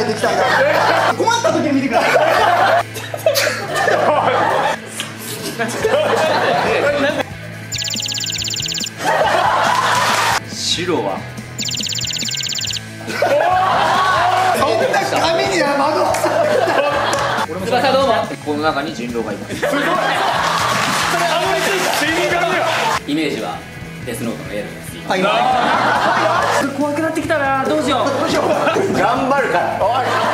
えてきたんだ。困った時に見てください。白は？そんな紙にはさ翼どうも。この中に人狼がいます。イメージはデスノートのエールです頑張るから。おい